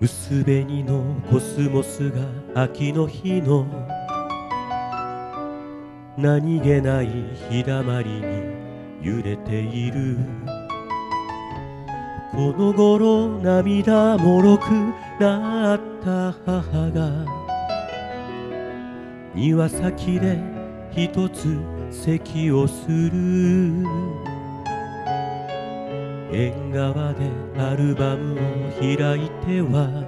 水紅のコスモスが秋の日の。何気ない日だまりに揺れている。この頃涙もろくなった母が。庭先で一つ咳をする。縁側でアルバムを開いては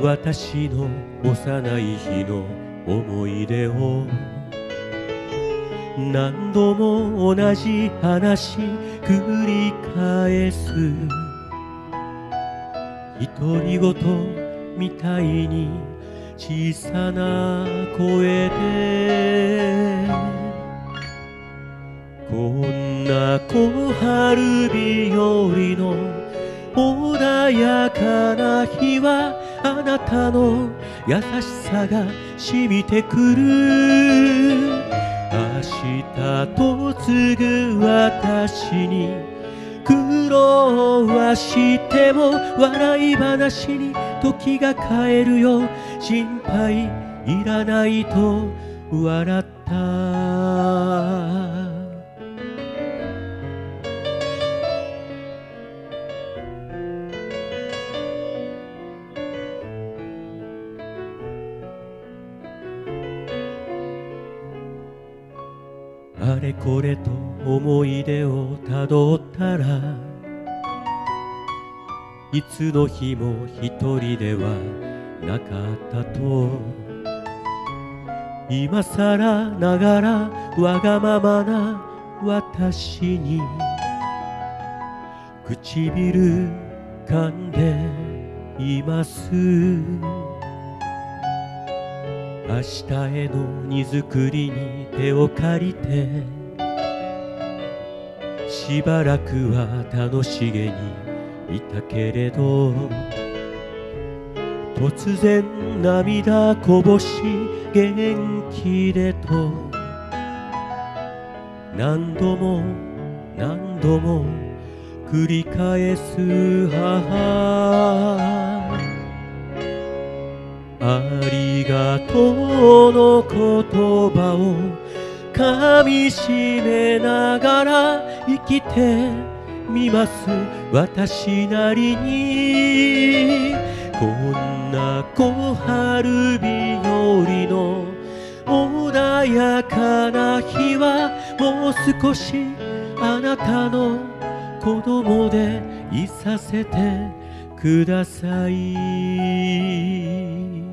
私の幼い日の思い出を何度も同じ話繰り返す。独り言みたいに小さな声で小春日和の穏やかな日はあなたの優しさが染みてくる。明日と継ぐ私に苦労はしても笑い話に時が変えるよ。心配いらないと笑った。あれこれと思い出をたどったらいつの日も一人ではなかったと。今さらながらわがままな私に唇噛んでいます。明日への荷造りに手を借りてしばらくは楽しげにいたけれど突然涙こぼし元気でと何度も何度も繰り返す母。ありがとうの言葉を噛みしめながら生きてみます私なりにこんな小春日和の穏やかな日はもう少しあなたの子供でいさせてください。